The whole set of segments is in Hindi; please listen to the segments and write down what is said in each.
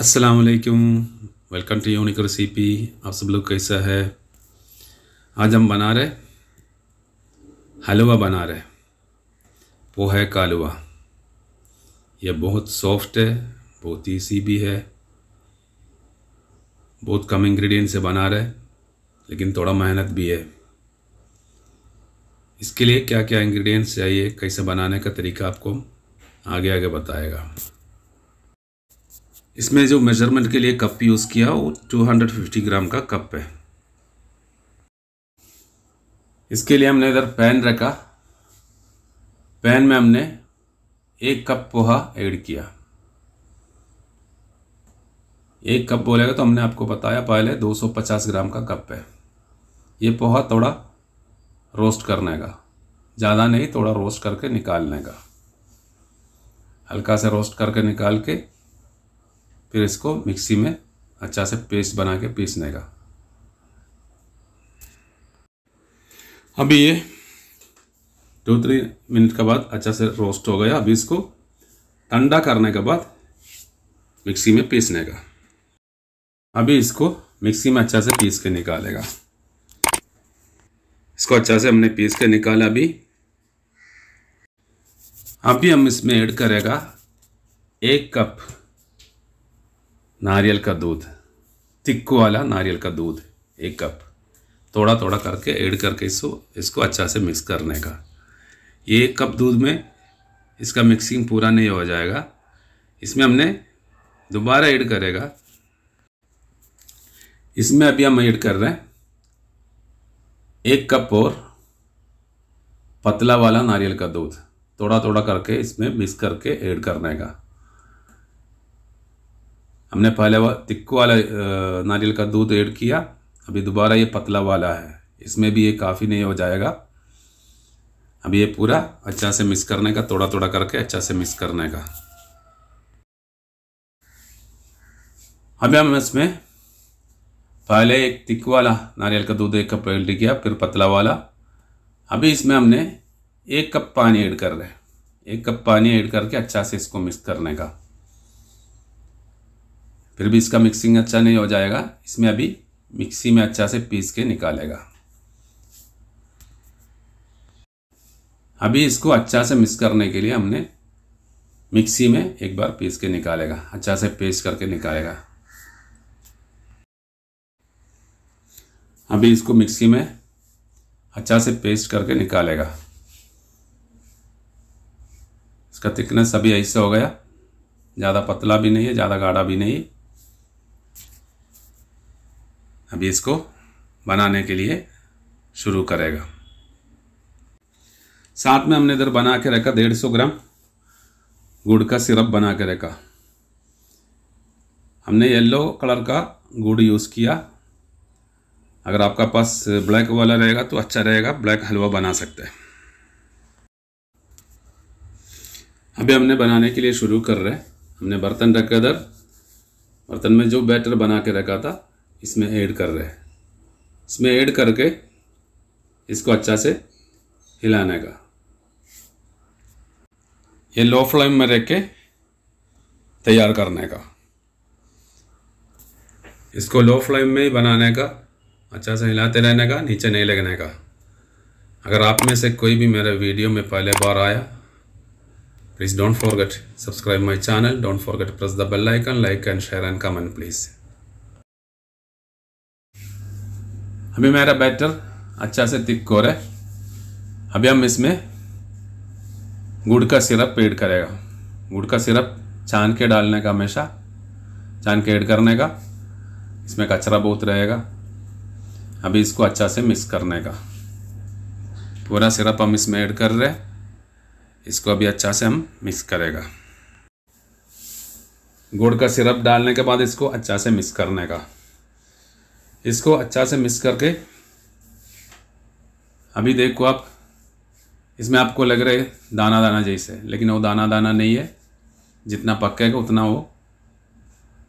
अस्सलाम वालेकुम वेलकम टू यूनिक रेसिपी आप सब लोग कैसा है? आज हम बना रहे हलवा बना रहे वो है कालवा। यह बहुत सॉफ्ट है, बहुत ईजी भी है। बहुत कम इंग्रेडिएंट से बना रहे लेकिन थोड़ा मेहनत भी है। इसके लिए क्या क्या इंग्रेडिएंट्स चाहिए, कैसे बनाने का तरीका आपको आगे आगे बताएगा। इसमें जो मेज़रमेंट के लिए कप यूज़ किया, वो 250 ग्राम का कप है। इसके लिए हमने इधर पैन रखा। पैन में हमने एक कप पोहा ऐड किया। एक कप बोलेगा तो हमने आपको बताया, पहले 250 ग्राम का कप है। ये पोहा थोड़ा रोस्ट करने का, ज़्यादा नहीं, थोड़ा रोस्ट करके निकालने का। हल्का से रोस्ट करके निकाल के फिर इसको मिक्सी में अच्छा से पेस्ट बना के पीसने का। अभी ये टू थ्री मिनट के बाद अच्छा से रोस्ट हो गया। अभी इसको ठंडा करने के बाद मिक्सी में पीसने का। अभी इसको मिक्सी में अच्छा से पीस के निकालेगा। इसको अच्छा से हमने पीस के निकाला अभी। अभी हम इसमें ऐड करेगा एक कप नारियल का दूध तिक्को वाला नारियल का दूध एक कप। थोड़ा थोड़ा करके ऐड करके इसको इसको अच्छा से मिक्स करने का। ये एक कप दूध में इसका मिक्सिंग पूरा नहीं हो जाएगा। इसमें हमने दोबारा ऐड करेगा। इसमें अभी हम ऐड कर रहे हैं एक कप और पतला वाला नारियल का दूध। थोड़ा थोड़ा करके इसमें मिक्स करके ऐड करने का। हमने पहले वा तिक्को वाला नारियल का दूध ऐड किया, अभी दोबारा ये पतला वाला है। इसमें भी ये काफ़ी नहीं हो जाएगा। अभी ये पूरा अच्छा से मिक्स करने का थोड़ा थोड़ा करके अच्छा से मिक्स करने का। अभी हम इसमें पहले एक तिक वाला नारियल का दूध एक कप ऐड किया, फिर पतला वाला। अभी इसमें हमने एक कप पानी ऐड कर रहे हैं। एक कप पानी ऐड करके अच्छा से इसको मिक्स करने का। फिर भी इसका मिक्सिंग अच्छा नहीं हो जाएगा। इसमें अभी मिक्सी में अच्छा से पीस के निकालेगा। अभी इसको अच्छा से मिक्स करने के लिए हमने मिक्सी में एक बार पीस के निकालेगा। अच्छा से पेस्ट करके निकालेगा। अभी इसको मिक्सी में अच्छा से पेस्ट करके निकालेगा। इसका थिकनेस अभी ऐसे हो गया। ज़्यादा पतला भी नहीं है, ज़्यादा गाढ़ा भी नहीं। अभी इसको बनाने के लिए शुरू करेगा। साथ में हमने इधर बना के रखा डेढ़ सौ ग्राम गुड़ का सिरप बना के रखा। हमने येलो कलर का गुड़ यूज़ किया। अगर आपका पास ब्लैक वाला रहेगा तो अच्छा रहेगा, ब्लैक हलवा बना सकते हैं। अभी हमने बनाने के लिए शुरू कर रहे हैं। हमने बर्तन रखा इधर। बर्तन में जो बैटर बना के रखा था इसमें ऐड कर रहे हैं। इसमें ऐड करके इसको अच्छा से हिलाने का। ये लो फ्लेम में रख के तैयार करने का। इसको लो फ्लेम में ही बनाने का अच्छा से हिलाते रहने का, नीचे नहीं लगने का। अगर आप में से कोई भी मेरे वीडियो में पहले बार आया please don't forget subscribe my channel don't forget press the bell icon like and share and comment please अभी मेरा बैटर अच्छा से हो रहा है। अभी हम इसमें गुड़ का सिरप ऐड करेगा। गुड़ का सिरप छान के डालने का हमेशा छान के ऐड करने का। इसमें कचरा बहुत रहेगा। अभी इसको अच्छा से मिक्स करने का। पूरा सिरप हम इसमें ऐड कर रहे इसको अभी अच्छा से हम मिक्स करेगा। गुड़ का सिरप डालने के बाद इसको अच्छा से मिक्स करने का। इसको अच्छा से मिक्स करके, अभी देखो आप, इसमें आपको लग रहा है दाना दाना जैसे लेकिन वो दाना दाना नहीं है। जितना पकेगा उतना वो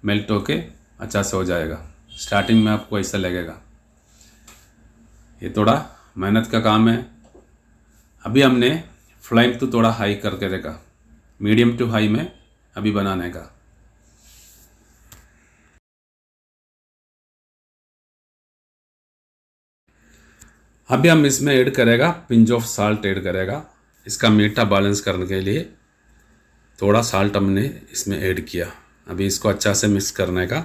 मेल्ट होके अच्छा से हो जाएगा। स्टार्टिंग में आपको ऐसा लगेगा। ये थोड़ा मेहनत का काम है। अभी हमने फ्लेम तो थोड़ा हाई करके रखा मीडियम टू हाई में अभी बनाने का। अभी हम इसमें ऐड करेगा पिंज ऑफ़ साल्ट ऐड करेगा। इसका मीठा बैलेंस करने के लिए थोड़ा साल्ट हमने इसमें ऐड किया। अभी इसको अच्छा से मिक्स करने का।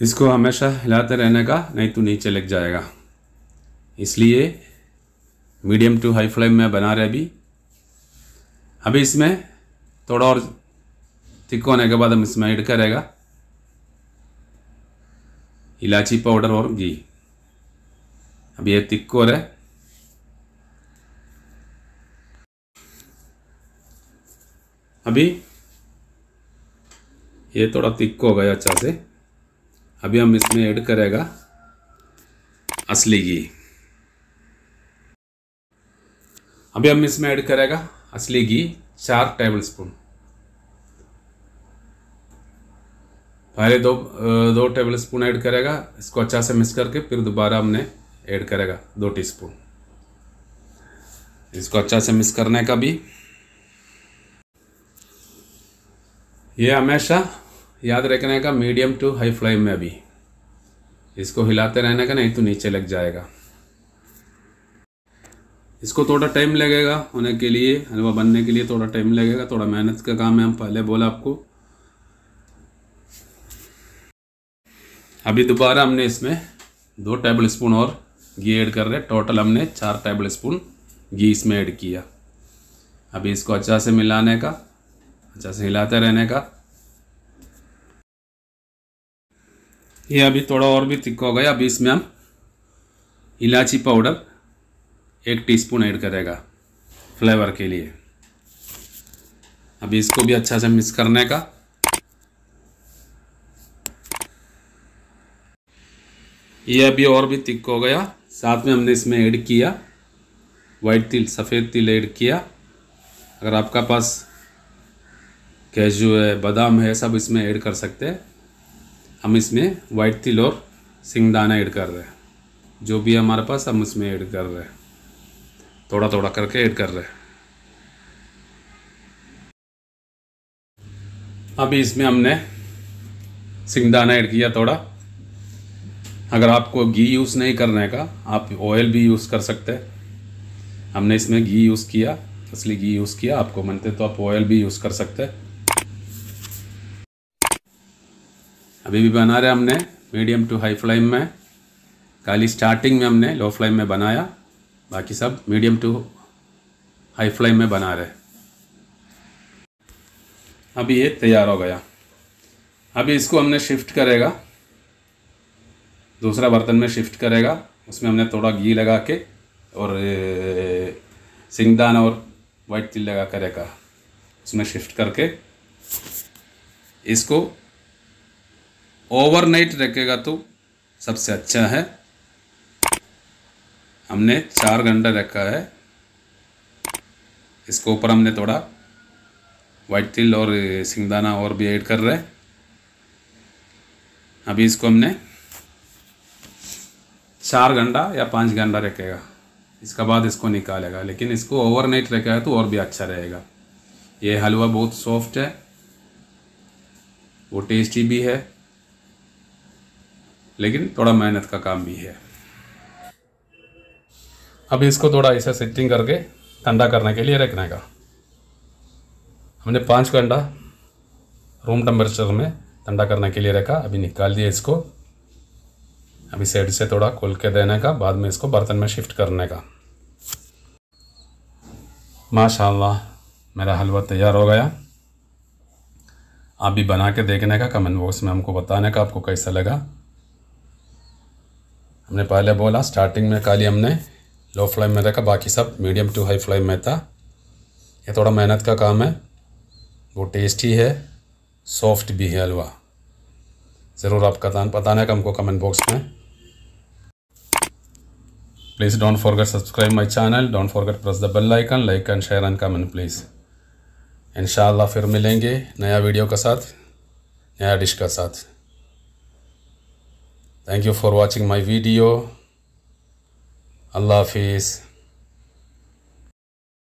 इसको हमेशा हिलाते रहने का, नहीं तो नीचे लग जाएगा। इसलिए मीडियम टू हाई फ्लेम में बना रहे अभी। अभी इसमें थोड़ा और थिक होने के बाद हम इसमें ऐड करेगा। इलायची पाउडर और घी अब ये थिक हो। रहा अभी ये थोड़ा थिक हो गया अच्छा से। अभी हम इसमें ऐड करेगा असली घी। अभी हम इसमें ऐड करेगा असली घी चार टेबल स्पून। पहले दो दो टेबल स्पून ऐड करेगा, इसको अच्छा से मिक्स करके फिर दोबारा हमने ऐड करेगा, दो टीस्पून इसको अच्छा से मिक्स करने का भी। ये हमेशा याद रखने का मीडियम टू हाई फ्लेम में अभी इसको हिलाते रहने का नहीं तो नीचे लग जाएगा। इसको थोड़ा टाइम लगेगा होने के लिए, हलवा बनने के लिए थोड़ा टाइम लगेगा, थोड़ा मेहनत का काम है, हम पहले बोला आपको। अभी दोबारा हमने इसमें दो टेबल स्पून और घी ऐड कर रहे टोटल हमने चार टेबल स्पून घी इसमें ऐड किया। अभी इसको अच्छा से मिलाने का अच्छा से हिलाते रहने का। ये अभी थोड़ा और भी थिक हो गया। अभी इसमें हम इलायची पाउडर एक टीस्पून ऐड करेगा फ्लेवर के लिए। अभी इसको भी अच्छा से मिक्स करने का। ये अभी और भी थिक हो गया। साथ में हमने इसमें ऐड किया। वाइट तिल, सफ़ेद तिल ऐड किया। अगर आपका पास कैजू है, बादाम है, सब इसमें ऐड कर सकते हैं। हम इसमें वाइट तिल और सिंगदाना ऐड कर रहे हैं। जो भी हमारे पास, हम इसमें ऐड कर रहे हैं। थोड़ा थोड़ा करके ऐड कर रहे हैं। अभी इसमें हमने सिंगदाना ऐड किया थोड़ा। अगर आपको घी यूज़ नहीं करने का, आप ऑयल भी यूज़ कर सकते हैं। हमने इसमें घी यूज़ किया, असली घी यूज़ किया, आपको मनते तो आप ऑयल भी यूज़ कर सकते हैं। अभी भी बना रहे हमने मीडियम टू हाई फ्लेम में। खाली स्टार्टिंग में हमने लो फ्लेम में बनाया। बाकी सब मीडियम टू हाई फ्लेम में बना रहे अभी ये तैयार हो गया। अभी इसको हमने शिफ्ट करेगा। दूसरा बर्तन में शिफ्ट करेगा, उसमें हमने थोड़ा घी लगा के और सिंगदान और वाइट तिल लगा करेगा उसमें शिफ्ट करके इसको ओवरनाइट रखेगा तो सबसे अच्छा है। हमने चार घंटा रखा है। इसके ऊपर हमने थोड़ा वाइट तिल और सिंगदाना और भी ऐड कर रहे हैं। अभी इसको हमने चार घंटा या पाँच घंटा रखेगा। इसका बाद इसको निकालेगा, लेकिन इसको ओवरनाइट रखेगा तो और भी अच्छा रहेगा। ये हलवा बहुत सॉफ्ट है। वो टेस्टी भी है, लेकिन थोड़ा मेहनत का काम भी है। अभी इसको थोड़ा ऐसा सेटिंग करके ठंडा करने के लिए रखने का। हमने पाँच घंटा रूम टेम्परेचर में ठंडा करने के लिए रखा, अभी निकाल दिया इसको। अभी साइड से थोड़ा खोल के देने का, बाद में इसको बर्तन में शिफ्ट करने का। माशाल्लाह, मेरा हलवा तैयार हो गया। आप भी बना के देखने का कमेंट बॉक्स में हमको बताने का आपको कैसा लगा। हमने पहले बोला स्टार्टिंग में खाली हमने लो फ्लेम में रखा, बाकी सब मीडियम टू हाई फ्लेम में था। ये थोड़ा मेहनत का काम है। वो टेस्टी है सॉफ्ट भी है हलवा। ज़रूर आप बताने का हमको कमेंट बॉक्स में please don't forget subscribe my channel don't forget press the bell icon like and share and comment please इन फिर मिलेंगे नया वीडियो के साथ, नया डिश का साथ. Thank you for watching my video Allah Hafiz.